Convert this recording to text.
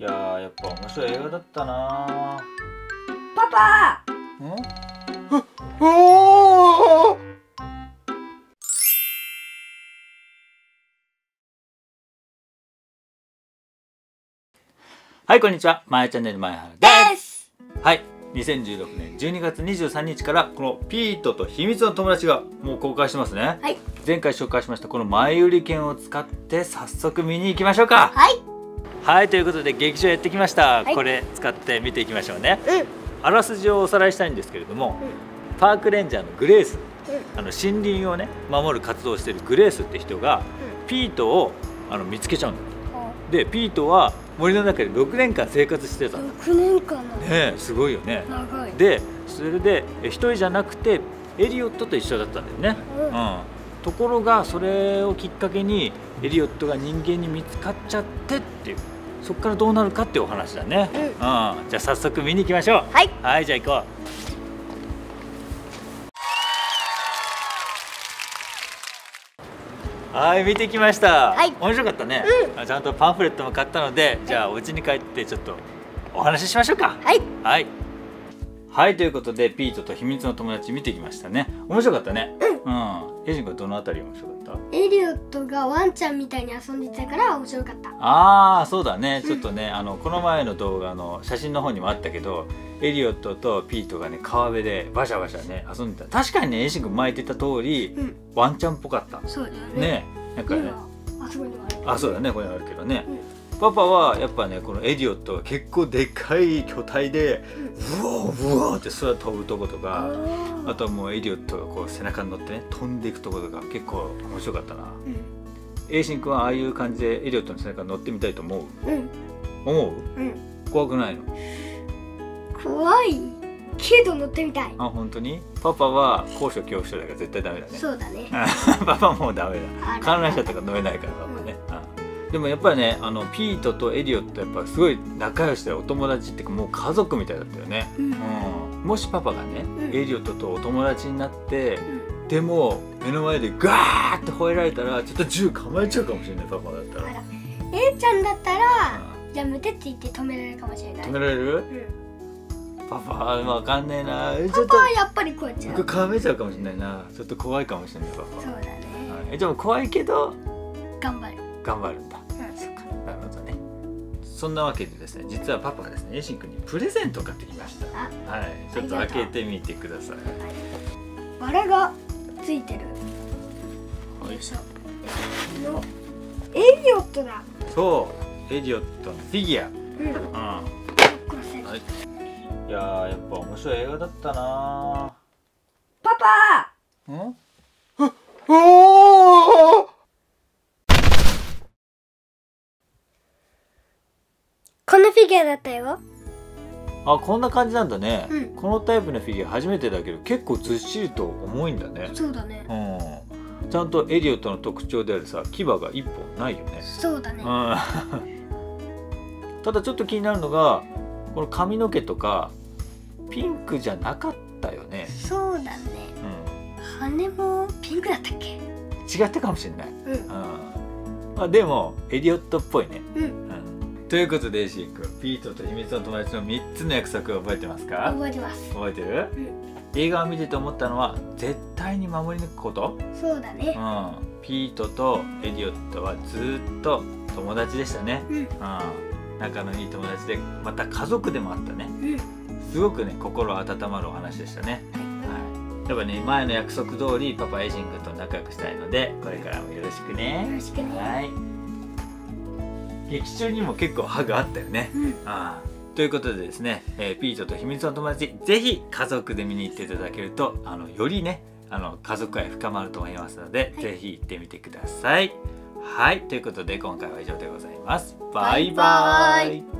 いやーやっぱ面白い映画だったなパパ！ん？おおはいこんにちは。まやチャンネルまやはるでです。はい。2016年12月23日からこのピートと秘密の友達がもう公開してますね、はい。前回紹介しましたこの前売り券を使って早速見に行きましょうか。はいはいということで劇場やってきました、はい。これ使って見ていきましょうね。うん。あらすじをおさらいしたいんですけれども、パークレンジャーのグレース。うん。あの森林をね守る活動をしているグレースって人がピートをあの見つけちゃうんだでピートは森の中で6年間生活してた。のね6年間のえすごいよね。長い。でそれでえ一人じゃなくてエリオットと一緒だったんだよね、うん。うん、ところがそれをきっかけにエリオットが人間に見つかっちゃってっていうそこからどうなるかっていうお話だね、うん。じゃあ早速見に行きましょう。はい。はいじゃあ行こう。はい見てきました、はい。面白かったね、あちゃんとパンフレットも買ったのでじゃあお家に帰ってちょっとお話ししましょうか。はい。はい。はい、ということで、ピートと秘密の友達見てきましたね。面白かったね。うん。エイジン君どのあたりが面白かっエリオットがワンちゃんみたいに遊んでたから面白かったたああ、そうだね。ちょっとね、あの、この前の動画の写真の方にもあったけど、エリオットとピートがね、川辺でバシャバシャね、遊んでた。確かにね、エイジン君前言ってた通り、うんワンちゃんっぽかった。そうだよねね。なんかね、今あそこにもあるあ、そうだね、これあるけどね。うんパパはやっぱねこのエリオットが結構でかい巨体でうわーうわーって空飛ぶとことかあとはもうエリオットがこう背中に乗ってね飛んでいくとことか結構面白かったな。うん。エイジン君はああいう感じでエリオットの背中に乗ってみたいと思う？うん。思う？うん。怖くないの？怖いけど乗ってみたい。あ本当に？パパは高所恐怖症だから絶対ダメだね。そうだね。パパもうダメだ。観覧車とか乗れないからパパでもやっぱりねあのピートとエリオットやっぱすごい仲良しでお友達っていうかもう家族みたいだったよね。うん。うん、もしパパがね、ん。エリオットとお友達になってうん。でも目の前でガーって吠えられたらちょっと銃構えちゃうかもしれないパパだったら、A ちゃんだったらやめてって言って止められるかもしれない。止められる？うん。パパわかんねえな。パパはやっぱりこうやっちゃ僕う構えちゃうかもしれないな。ちょっと怖いかもしれないパパ。そうだね。はい。でも怖いけど頑張る。頑張るんだそんなわけでですね実はパパがですねエイシン君にプレゼントを買ってきました。あはいちょっと開けてみてください。バラがついてる。はい。よいしょ。のエリオットだ。そうエディオットのフィギュア。うん。うん。はい。いやーやっぱ面白い映画だったなパパー。ん？おお！このフィギュアだったよあこんな感じなんだね、うんこのタイプのフィギュア初めてだけど結構ずっしりと重いんだね。そうだねうん。ちゃんとエリオットの特徴であるさ牙が一本ないよね。そうだねうん。ただちょっと気になるのがこの髪の毛とかピンクじゃなかったよね。そうだねうん。羽もピンクだったっけ？違ったかもしれない。うんうんまあ、でもエリオットっぽいね、うんうんということでエイジン君ピートと秘密の友達の3つの約束を覚えてますか？覚えてます。覚えてる？うん。映画を見てて思ったのは絶対に守り抜くこと、うそうだね。ん、ピートとエリオットはずっと友達でしたね、うん。うん、仲のいい友達でまた家族でもあったね。うん。すごくね心温まるお話でしたね。はい。やっぱね前の約束通りパパエイジン君と仲良くしたいのでこれからもよろしくね。よろしくね。はい。劇中にも結構歯があったよね。うんああということでですね、えーピートと秘密の友達ぜひ家族で見に行っていただけるとあのよりねあの家族愛深まると思いますので、はいぜひ行ってみてください。はいということで今回は以上でございます。バイババイバイ